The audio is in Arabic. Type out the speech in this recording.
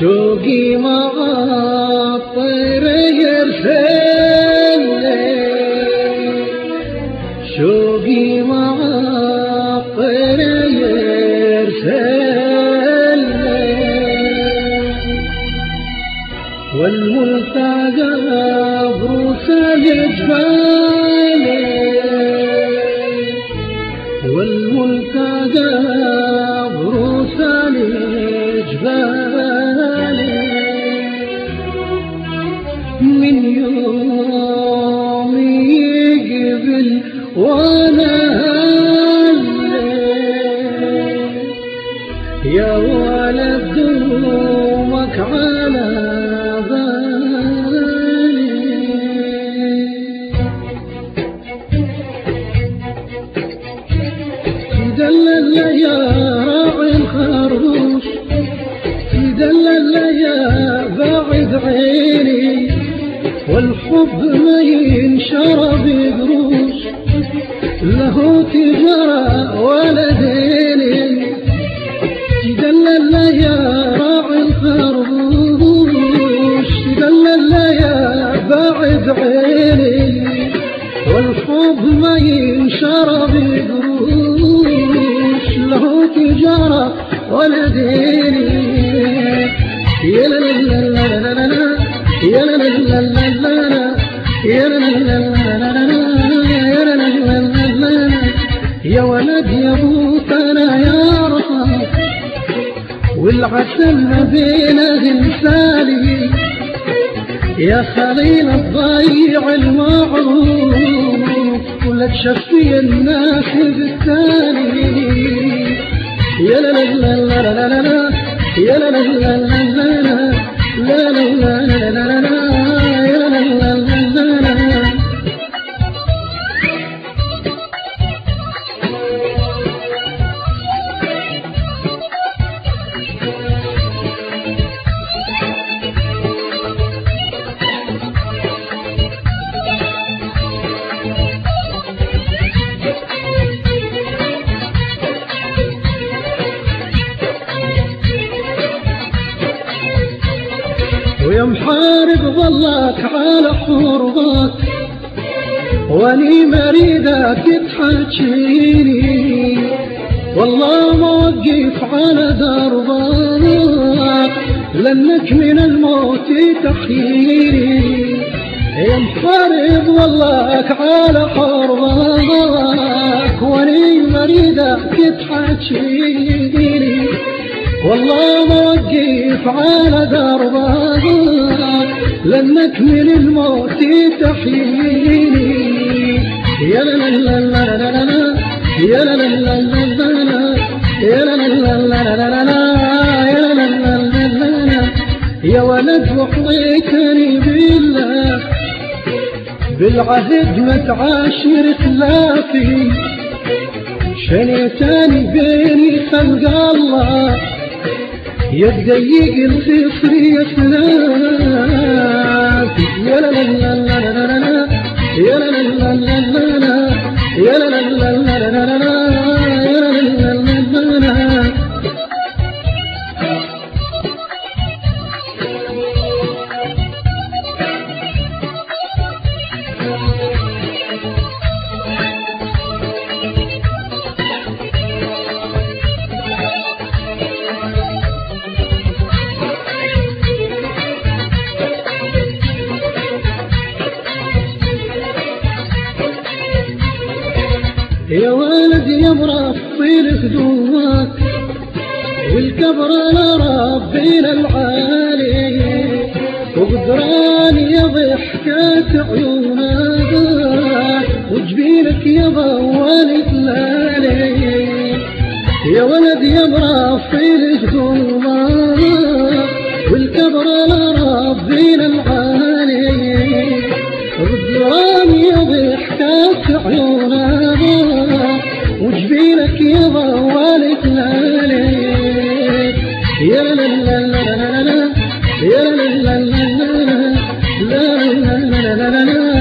شوقي معطر يرسل شوقي معطر يرسل والملتقى بروس الجبال والملتقى بروس الجبال يا ولد دومك على بالي. تدلل يا راعي الخربوش تدلل يا باعد عيني. والحب ما ينشرى بقروش له تجارة ولا ديني تدلل يا راعي الخربوش تدلل يا باعد عيني والحب ما ينشرى بقروش له تجارة ولا ديني يا ولد يا أبوك أنا يا رفاق والعسل ما بينه انسالي يا خليل الضيع المعروف ولا تشفي الناس بالتالي يا لا لا لا لا لا لا يا لا لا لا لا لا لا لا لا لا لا ويا محارب ظلك على حربك وأني مريدك تحكيني والله ما وقف على دربك لأنك من الموت تحييني. يا محارب ظلك على حربك وأني مريدك تحكيني والله ما وقف على دربك لانك من الموت تحييني يا لا لا لا لا لا يا لا لا لا لا يا لا لا لا لا لا يا لا لا لا لا يا ولد وحيتني بالله بالعهد متعاشر خلافي شنيتاني بيني خلق الله يدقيق الخصر يا سلام يا لا لا لا لا لا لا يا لا لا لا لا لا يا لا لا لا لا لا يا ولد يبرى طير والكبر والكبرى لربنا العالي. وقدران يا ضحكات عيونك وجبينك يا ولد لالي يا ولد يا برا طير خدومك والكبرى لربنا العالي. وقدران يا ضحكات ضحكة عيونك وجبينك يا ضوالك لالك يا لا لا لا لا لا يا لا لا لا لا لا لا لا لا